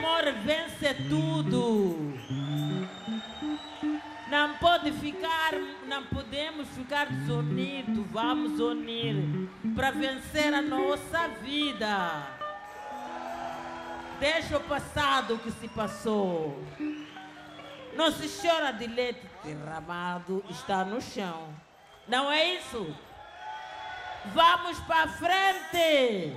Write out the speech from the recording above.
Amor vence tudo. Não pode ficar, não podemos ficar desunidos. Vamos unir para vencer a nossa vida. Deixa o passado que se passou. Nossa Senhora de leite derramado está no chão. Não é isso? Vamos para frente!